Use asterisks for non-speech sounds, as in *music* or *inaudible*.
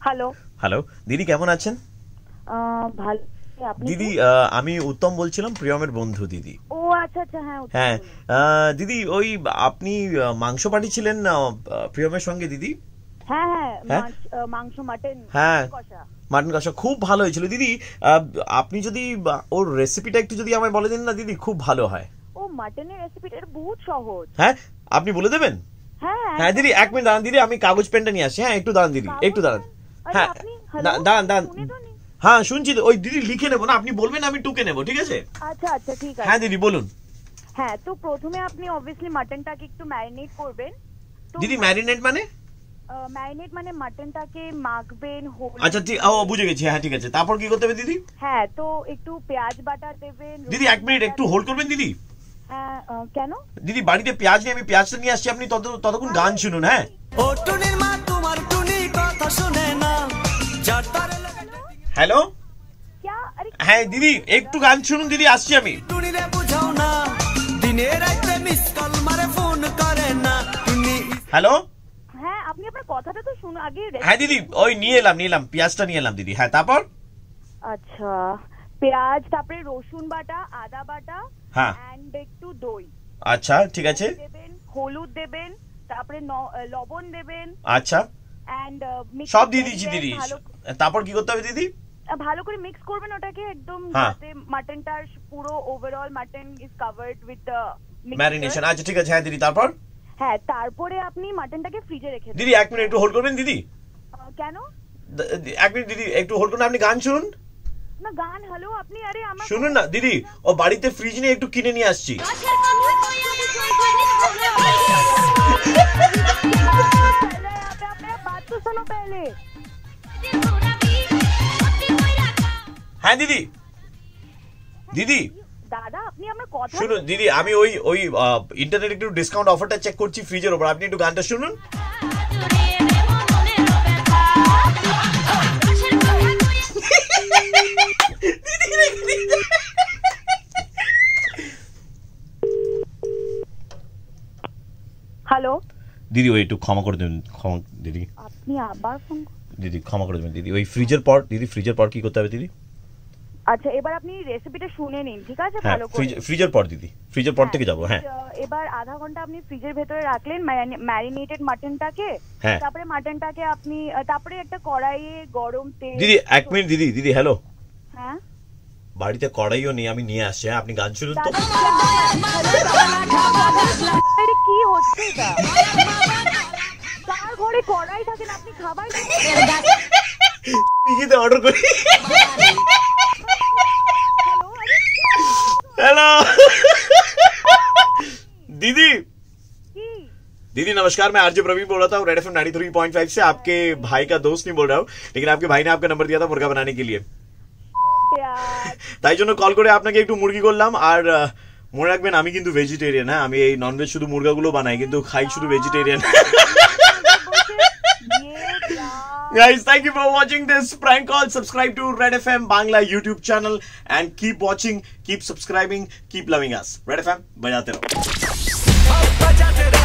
Hello hello দিদি কেমন আছেন? ভালো দিদি আমি উত্তম বলছিলাম প্রিয়মের বন্ধু দিদি। ও আচ্ছা আচ্ছা হ্যাঁ হ্যাঁ দিদি ওই আপনি মাংস পাঠিয়েছিলেন প্রিয়মের সঙ্গে দিদি? হ্যাঁ হ্যাঁ হ্যাঁ? মাংস মাটন হ্যাঁ। কষা। মাটন কষা খুব ভালো হয়েছিল। দিদি আপনি যদি ওর রেসিপিটা একটু যদি আমায় বলে দিন না দিদি খুব ভালো হয়। ও মাটনের রেসিপিটা বহুত সহজ। হ্যাঁ? আপনি বলে দেবেন? হ্যাঁ হ্যাঁ দিদি এক মিনিট দাঁড়ান দিদি আমি কাগজ পেনটা নিয়ে আসি। হ্যাঁ একটু দাঁড়ান দিদি একটু দাঁড়ান। হ্যাঁ দাঁড়ান দাঁড়ান। হ্যাঁ শুনছি ওই দিদি লিখে নেব না আপনি বলবেন আমি টুকে নেব ঠিক আছে? আচ্ছা আচ্ছা ঠিক আছে। হ্যাঁ দিদি বলুন। হ্যাঁ তো প্রথমে আপনি অবভিয়াসলি মাটনটাকে একটু ম্যারিনেট করবেন। দিদি ম্যারিনেট মানে? ম্যারিনেট মানে মাটনটাকে মাখবেন আচ্ছা ঠিক ও বুঝে গেছি। হ্যাঁ ঠিক আছে। তারপর কি করতে হবে দিদি? হ্যাঁ তো একটু পেঁয়াজ বাটা দেবেন দিদি এক মিনিট একটু হোল্ড করবেন দিদি? হ্যাঁ কেন? দিদি বাড়িতে পেঁয়াজ নিয়ে আমি পেঁয়াজটা নিয়ে আসছি আপনি তত ততক্ষণ গান শুনুন হ্যাঁ? ও টুনির মা তোমার টুনি কথা শুনে না। হ্যালো হ্যাঁ দিদি একটু গান শুনুন দিদি আসছি আমি। হ্যালো হ্যাঁ আপনি আপনার কথাটা তো শুনুন আগে হ্যাঁ দিদি ওই নিয়ে এলাম নিয়ে এলাম পেঁয়াজটা নিয়ে এলাম দিদি। হ্যাঁ তারপর? আচ্ছা পেঁয়াজ তারপরে রসুন বাটা আদা বাটা হ্যাঁ। এন্ড একটু দই। আচ্ছা ঠিক আছে। দেবেন হলুদ দেবেন তারপরে লবণ দেবেন। আচ্ছা। এন্ড সব দিয়ে দিয়েছি দিদি তারপর কি করতে হবে দিদি ভালো করে মিক্স করবেন ওটাকে একদম হ্যাঁ। যাতে মাটনটার পুরো overall mutton is covered with marination আচ্ছা ঠিক আছে হ্যাঁ দিদি তারপর হ্যাঁ তারপরে আপনি মাটনটাকে ফ্রিজে রেখে দিদি এক মিনিট একটু হোল্ড করবেন দিদি কেন এক মিনিট দিদি একটু হোল্ড করুন আপনি গান শুনুন না গান হ্যালো আপনি আরে আমার শুনুন না দিদি ও বাড়িতে ফ্রিজ নিয়ে একটু কিনে নিয়ে আসছি পেলে হ্যাঁ দিদি। দিদি। দাদা আপনি আমার কথা শুনুন দিদি আমি ওই ওই ইন্টারনেট একটু ডিসকাউন্ট অফারটা চেক করছি ফ্রিজের উপর আপনি একটু গানটা শুনুন। হ্যালো। দিদি ওই একটু ক্ষমা করে দেবেন ক্ষমা দিদি আপনি আবার ফোন দিদি ক্ষমা করে দেবেন দিদি ওই ফ্রিজের পর দিদি ফ্রিজের পর কি করতে হবে দিদি আচ্ছা এবার আপনি রেসিপিটা শুনে নিন ঠিক আছে হ্যাঁ ভালো করে ফ্রিজ ফ্রিজের পর দিদি ফ্রিজের পর থেকে যাব হ্যাঁ এবার আধা ঘণ্টা আপনি ফ্রিজের ভেতরে রাখলেন ম্যারিনেটেড মাটনটাকে হ্যাঁ। তারপরে মাটনটাকে আপনি তারপরে একটা কড়াইয়ে গরম তেল দিদি এক মিনিট দিদি দিদি হ্যালো হ্যাঁ বাড়িতে কড়াইও নেই আমি নিয়ে আসছি হ্যাঁ আপনি গান শুনুন তো কি হচ্ছে এটা তার ঘরে কড়াই থাকেন আপনি খাবার পিজিতে অর্ডার *laughs* করি হ্যালো আরে हेलो दीदी কি दीदी नमस्कार मैं आरजे प्रवीण बोल रहा था Red F M nine three point five से आपके भाई का दोस्त नहीं बोल रहा हूँ लेकिन आपके भाई ने आपका नंबर दिया था मुर्गा बनाने के लिए পেঁয়াজ তাই জন্য কল করে আপনাকে একটু মুরগি করলাম আর আহ, মনে রাখবেন আমি কিন্তু ভেজিটেরিয়ান হ্যাঁ আমি এই ননভেজ শুধু মুরগাগুলো বানাই কিন্তু খাই শুধু ভেজিটেরিয়ান ये क्या Guys, thank you for watching this prank call. Subscribe to Red FM Bangla YouTube channel and keep watching, keep subscribing, keep loving us. Red FM, bajate raho.